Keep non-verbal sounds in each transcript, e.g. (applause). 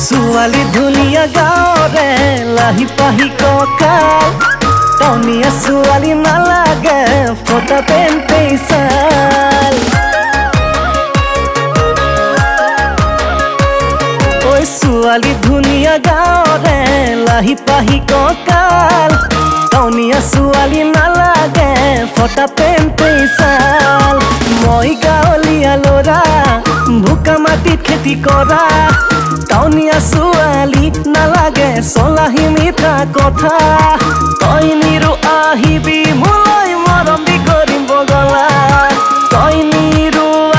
ছোৱালী ধুনীয়া গাঁৱৰে লাহি পাহি টনীয়া ছোৱালী নালাগে ফটা পেণ্ট পেইচাল ঐ ছোৱালী ধুনীয়া গাঁৱৰে লাহি পাহি ককাল টনীয়া ছোৱালী নালাগে ফটা পেণ্ট পেইচাল মই গাঁৱলীয়া ল'ৰা বোকা মাটিত খেতি কৰা টাউনীয়া ছোৱালী নালাগে চলাহি মিঠা কথা তই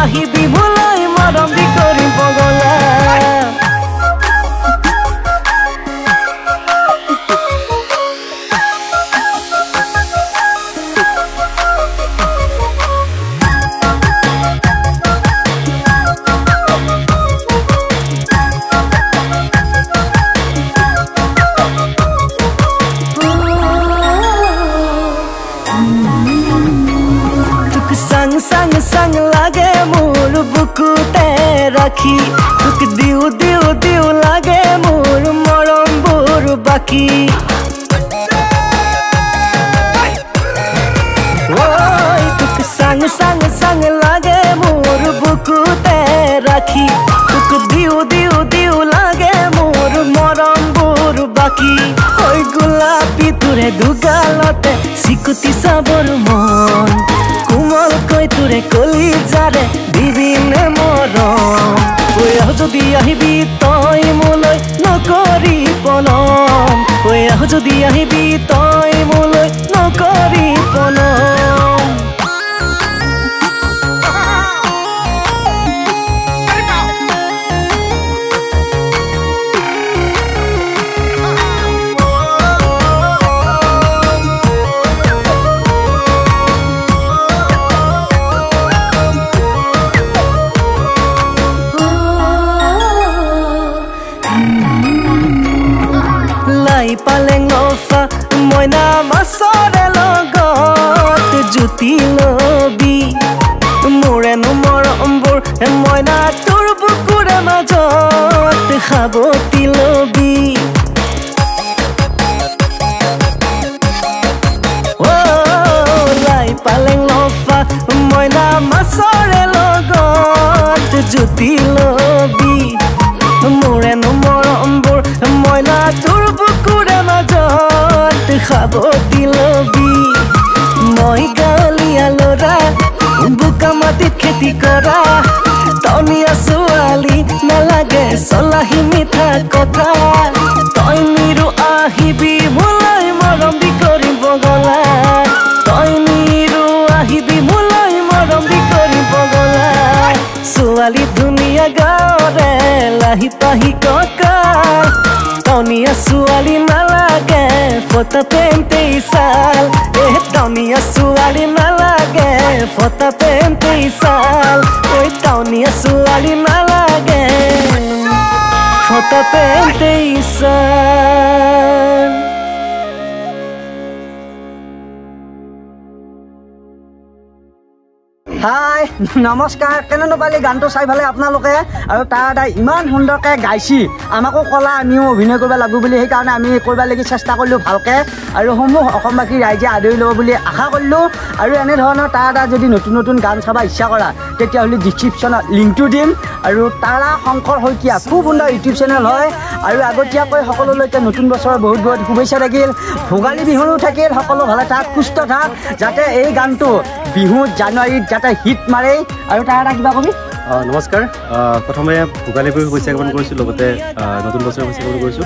আহিবি মোলৈ মৰম দি কৰিম বগলা তোক চাং চাং চাং লাগে মোৰ বুকুতে ৰাখি তোক দিও দিও দিও লাগে মোৰ মৰমবোৰ বাকী। তোক চাং চাং চাং লাগে মোৰ বুকুতে ৰাখি তোক দিও দিও দিও লাগে মোৰ মৰমবোৰ বাকী। ঐ গোলাপী তোৰে দুগালতে চিকুটি চাবৰ মন কোমলকৈ তোৰে কলি যাৰে দিবিনে মৰম ঐ আহ যদি আহিবি তই মোলৈ নকৰি পলম। আহ যদি আহিবি তই জুতি লবি মোৰেনো মৰমবোৰ মইনা তোৰ বুকুৰে মাজত সাৱতি লবি লাই পালেং লফা মইনা মাছৰে লগত জুতি লবি মোৰেনো মৰমবোৰ মইনা তোৰ বুকুৰে মাজত সাৱতি লবি মই খেতি কৰা টনীয়া ছোৱালী নালাগে চলাহি মিঠা কথা তই নিৰু আহিবি মোলৈ মৰম দি কৰিম বগলা তই নিৰু আহিবি মোলৈ মৰম দি কৰিম বগলা ছোৱালী ধুনীয়া গাঁৱৰে লাহি পাহি ককাল টনীয়া ছোৱালী নালাগে ফটা পেণ্টেই চাল এ টনীয়া ছোৱালী নালাগে ফটা পেণ্টেই হাই নমস্কাৰ। কেনে নাপালি গানটো চাই পেলাই আপোনালোকে? আৰু তাৰ এটা ইমান সুন্দৰকৈ গাইছি। আমাকো ক'লা আমিও অভিনয় কৰিব লাগিব বুলি সেইকাৰণে আমি কৰিব লাগি চেষ্টা কৰিলোঁ ভালকৈ। আৰু সমূহ অসমবাসী ৰাইজে আদৰি ল'ব বুলি আশা কৰিলোঁ। আৰু এনেধৰণৰ তাৰ এটা যদি নতুন নতুন গান চাব ইচ্ছা কৰা তেতিয়াহ'লে ডিছক্ৰিপশ্যনত লিংকটো দিম। আৰু তাৰা শংকৰ শইকীয়া খুব সুন্দৰ ইউটিউব চেনেল হয়। আৰু আগতীয়াকৈ সকলোলৈকে নতুন বছৰৰ বহুত বহুত শুভেচ্ছা থাকিল। ভোগালী বিহুৰো থাকিল সকলো ভালে থাক সুস্থ থাক। যাতে এই গানটো বিহুত জানুৱাৰীত যাতে হিট মাৰে আৰু তাৰ এটা কিবা কবি? নমস্কাৰ। প্ৰথমে ভোগালী বিহু শুভেচ্ছা জ্ঞাপন কৰিছোঁ লগতে নতুন বছৰৰ শুভেচ্ছা জ্ঞাপন কৰিছোঁ।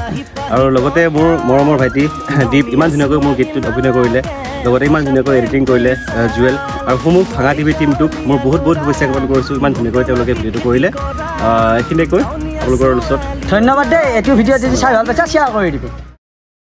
আৰু লগতে মোৰ মৰমৰ ভাইটি (laughs) দীপ ইমান ধুনীয়াকৈ মোৰ গীতটোত অভিনয় কৰিলে লগতে ইমান ধুনীয়াকৈ এডিটিং কৰিলে জুৱেল। আৰু সমূহ ভাঙা টিভি টীমটোক মোৰ বহুত বহুত শুভেচ্ছা জ্ঞাপন কৰিছোঁ ইমান ধুনীয়াকৈ তেওঁলোকে ভিডিঅ'টো কৰিলে। এইখিনিয়ে কৈ আপোনালোকৰ ওচৰত ধন্যবাদ দেই এইটো ভিডিঅ' যদি চাই ভাল পাইছা শ্বেয়াৰ কৰি দিব।